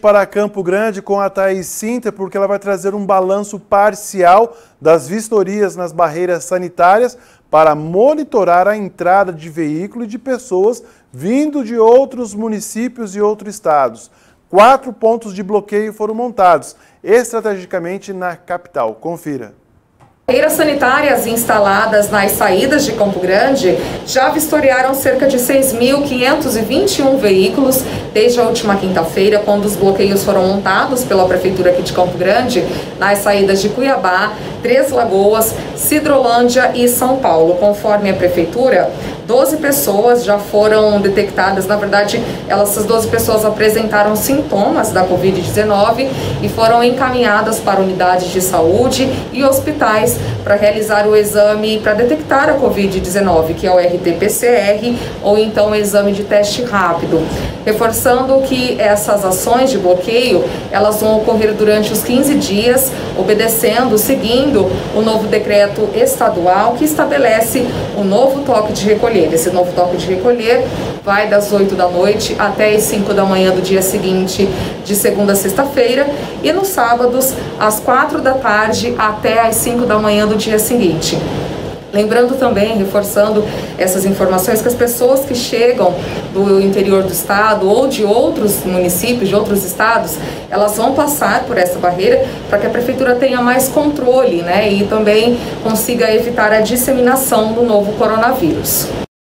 para Campo Grande com a Thaís Sinter, porque ela vai trazer um balanço parcial das vistorias nas barreiras sanitárias para monitorar a entrada de veículo e de pessoas vindo de outros municípios e outros estados. Quatro pontos de bloqueio foram montados, estrategicamente na capital. Confira. Barreiras sanitárias instaladas nas saídas de Campo Grande já vistoriaram cerca de 6.521 veículos desde a última quinta-feira, quando os bloqueios foram montados pela Prefeitura aqui de Campo Grande, nas saídas de Cuiabá, Três Lagoas, Cidrolândia e São Paulo. Conforme a Prefeitura, 12 pessoas já foram detectadas, na verdade, essas 12 pessoas apresentaram sintomas da Covid-19 e foram encaminhadas para unidades de saúde e hospitais para realizar o exame para detectar a Covid-19, que é o RT-PCR ou então o exame de teste rápido. Reforçando que essas ações de bloqueio, elas vão ocorrer durante os 15 dias, obedecendo, seguindo o novo decreto estadual que estabelece o novo toque de recolher. Esse novo toque de recolher vai das 8 da noite até as 5 da manhã do dia seguinte, de segunda a sexta-feira, e nos sábados, às 4 da tarde até as 5 da manhã do dia seguinte. Lembrando também, reforçando essas informações, que as pessoas que chegam do interior do estado ou de outros municípios, de outros estados, elas vão passar por essa barreira para que a prefeitura tenha mais controle né, e também consiga evitar a disseminação do novo coronavírus.